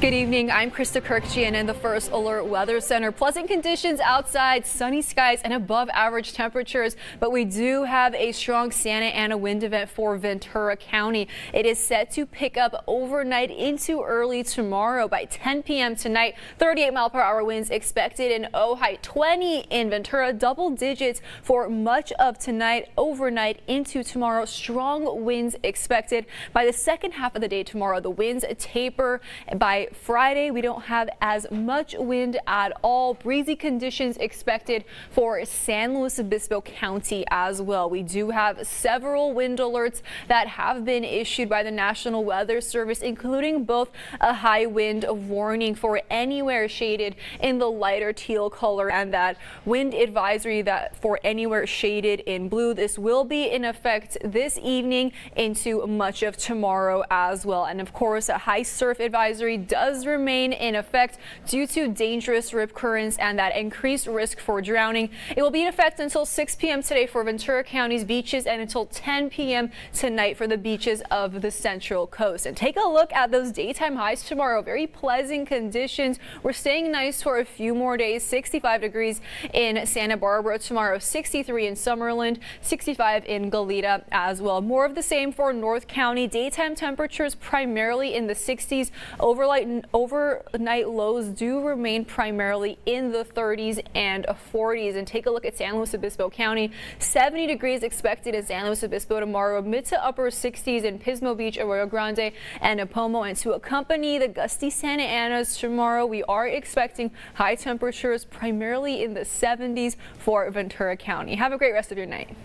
Good evening. I'm Krista Kirkjian in the First Alert Weather Center. Pleasant conditions outside, sunny skies and above average temperatures, but we do have a strong Santa Ana wind event for Ventura County. It is set to pick up overnight into early tomorrow by 10 p.m. tonight. 38 mile per hour winds expected in Ojai, 20 in Ventura, double digits for much of tonight, overnight into tomorrow. Strong winds expected by the second half of the day tomorrow. The winds taper by Friday, we don't have as much wind at all. Breezy conditions expected for San Luis Obispo County as well. We do have several wind alerts that have been issued by the National Weather Service, including both a high wind warning for anywhere shaded in the lighter teal color and that wind advisory that for anywhere shaded in blue. This will be in effect this evening into much of tomorrow as well. And of course, a high surf advisory does does remain in effect due to dangerous rip currents and that increased risk for drowning. It will be in effect until 6 p.m. today for Ventura County's beaches and until 10 p.m. tonight for the beaches of the Central Coast. And take a look at those daytime highs tomorrow. Very pleasant conditions. We're staying nice for a few more days. 65 degrees in Santa Barbara tomorrow, 63 in Summerland, 65 in Goleta as well. More of the same for North County. Daytime temperatures primarily in the 60s. Overnight overnight lows do remain primarily in the 30s and 40s. And take a look at San Luis Obispo County. 70 degrees expected in San Luis Obispo tomorrow. Mid to upper 60s in Pismo Beach, Arroyo Grande, and Nipomo. And to accompany the gusty Santa Anas tomorrow, we are expecting high temperatures primarily in the 70s for Ventura County. Have a great rest of your night.